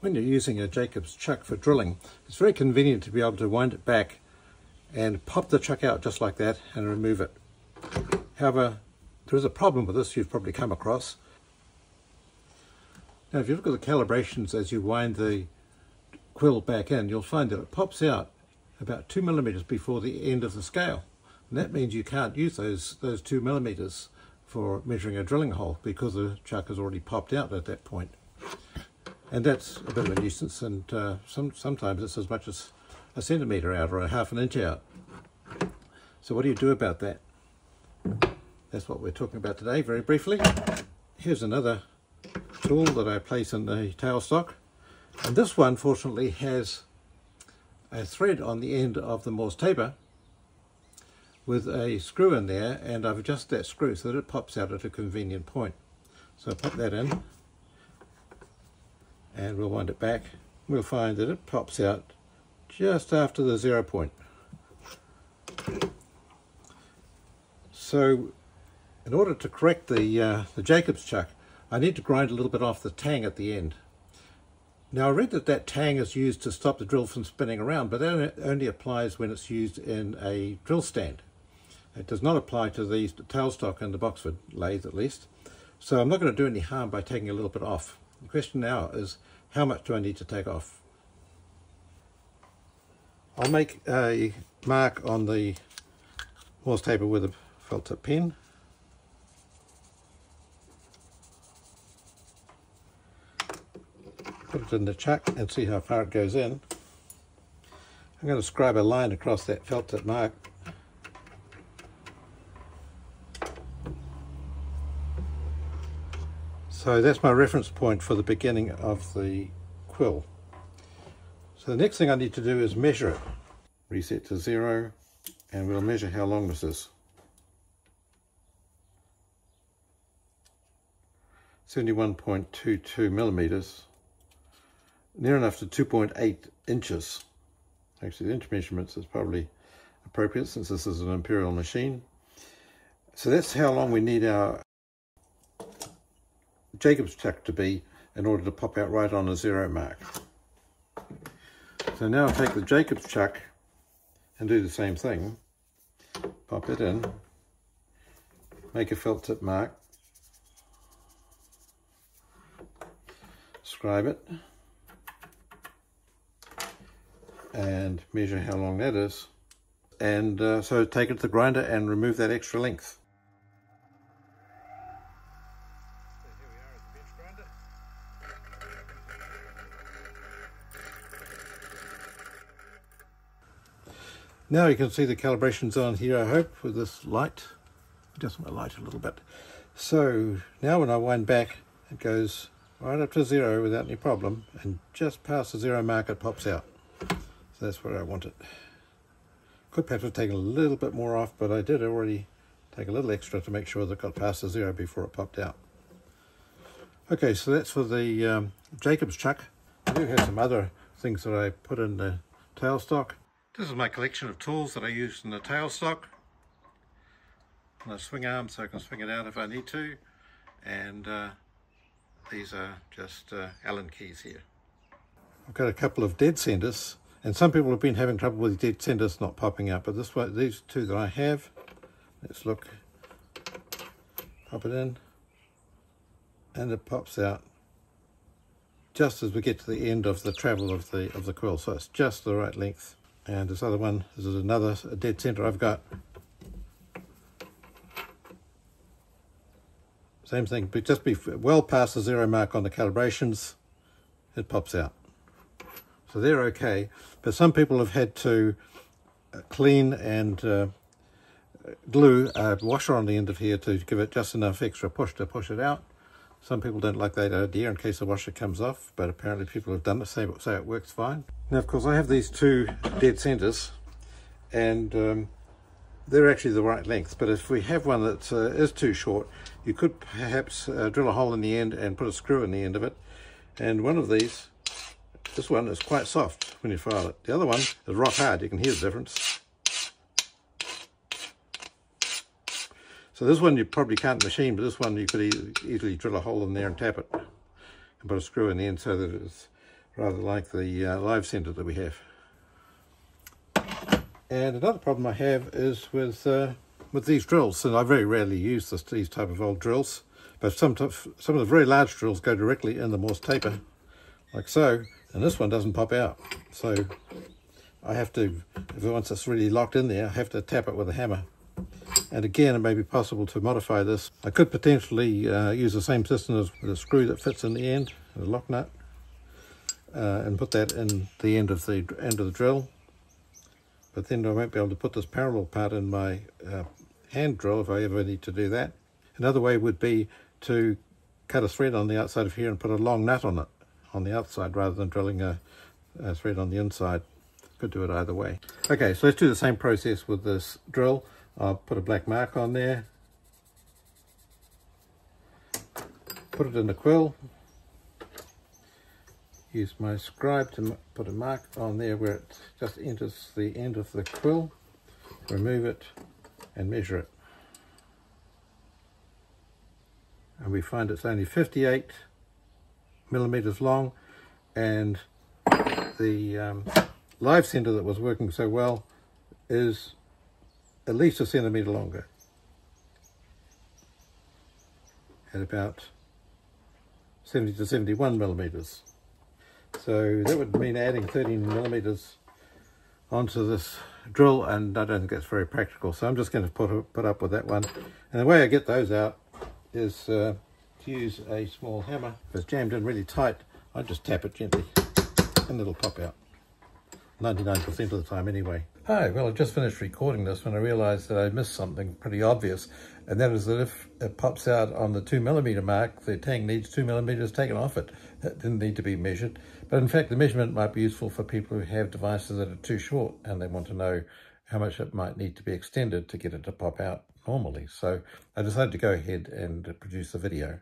when you're using a Jacobs chuck for drilling, it's very convenient to be able to wind it back and pop the chuck out just like that and remove it. However, there is a problem with this you've probably come across. Now if you look at the calibrations as you wind the quill back in, you'll find that it pops out about two millimeters before the end of the scale. And that means you can't use those, those two millimeters for measuring a drilling hole because the chuck has already popped out at that point. And that's a bit of a nuisance and uh, some, sometimes it's as much as a centimetre out or a half an inch out. So what do you do about that? That's what we're talking about today very briefly. Here's another tool that I place in the tailstock. And this one fortunately has a thread on the end of the Morse taper with a screw in there and I've adjusted that screw so that it pops out at a convenient point. So I pop that in and we'll wind it back. We'll find that it pops out just after the zero point. So in order to correct the, uh, the Jacobs chuck, I need to grind a little bit off the tang at the end. Now I read that that tang is used to stop the drill from spinning around, but that only applies when it's used in a drill stand. It does not apply to the tailstock and the Boxford lathe at least. So I'm not going to do any harm by taking a little bit off. The question now is how much do I need to take off? I'll make a mark on the Morse taper with a felt tip pen. Put it in the chuck and see how far it goes in. I'm going to scribe a line across that felt tip mark So that's my reference point for the beginning of the quill. So the next thing I need to do is measure it. Reset to zero and we'll measure how long this is. 71.22 millimeters, near enough to 2.8 inches. Actually the inch measurements is probably appropriate since this is an imperial machine. So that's how long we need our Jacob's chuck to be in order to pop out right on a zero mark. So now I'll take the Jacob's chuck and do the same thing. Pop it in, make a felt tip mark, scribe it, and measure how long that is. And uh, so take it to the grinder and remove that extra length. Now you can see the calibrations on here, I hope, with this light. Adjust my light a little bit. So now when I wind back, it goes right up to zero without any problem, and just past the zero mark it pops out. So that's where I want it. Could perhaps have taken a little bit more off, but I did already take a little extra to make sure that it got past the zero before it popped out. Okay, so that's for the um, Jacobs chuck. I do have some other things that I put in the tailstock. This is my collection of tools that I use in the tailstock. And a swing arm so I can swing it out if I need to. And uh, these are just uh, Allen keys here. I've got a couple of dead centers and some people have been having trouble with dead centers not popping up. but this one these two that I have let's look pop it in and it pops out just as we get to the end of the travel of the of the quill so it's just the right length and this other one, this is another dead center I've got. Same thing, but just be well past the zero mark on the calibrations, it pops out. So they're okay, but some people have had to uh, clean and uh, glue a washer on the end of here to give it just enough extra push to push it out. Some people don't like that idea in case the washer comes off, but apparently people have done it, say, say it works fine. Now, of course, I have these two dead centers, and um, they're actually the right length, but if we have one that uh, is too short, you could perhaps uh, drill a hole in the end and put a screw in the end of it. And one of these, this one is quite soft when you file it. The other one is rock hard, you can hear the difference. So this one you probably can't machine, but this one you could e easily drill a hole in there and tap it and put a screw in the end so that it's rather like the uh, live center that we have. And another problem I have is with uh, with these drills, and I very rarely use this, these type of old drills, but some, some of the very large drills go directly in the Morse taper, like so, and this one doesn't pop out. So I have to, if once it's really locked in there, I have to tap it with a hammer. And again, it may be possible to modify this. I could potentially uh, use the same system as the screw that fits in the end, the lock nut, uh, and put that in the end of the end of the drill but then I won't be able to put this parallel part in my uh, hand drill if I ever need to do that. Another way would be to cut a thread on the outside of here and put a long nut on it on the outside rather than drilling a, a thread on the inside. Could do it either way. Okay, so let's do the same process with this drill. I'll put a black mark on there. Put it in the quill use my scribe to put a mark on there where it just enters the end of the quill, remove it and measure it. And we find it's only 58 millimeters long and the um, live center that was working so well is at least a centimeter longer at about 70 to 71 millimeters. So that would mean adding 13 millimeters onto this drill and I don't think that's very practical. So I'm just going to put, put up with that one. And the way I get those out is uh, to use a small hammer. If it's jammed in really tight, I just tap it gently and it'll pop out. 99% of the time anyway. Hi, well I just finished recording this when I realized that I missed something pretty obvious and that is that if it pops out on the two millimeter mark, the tang needs two millimeters taken off it. It didn't need to be measured. But in fact, the measurement might be useful for people who have devices that are too short and they want to know how much it might need to be extended to get it to pop out normally. So I decided to go ahead and produce a video.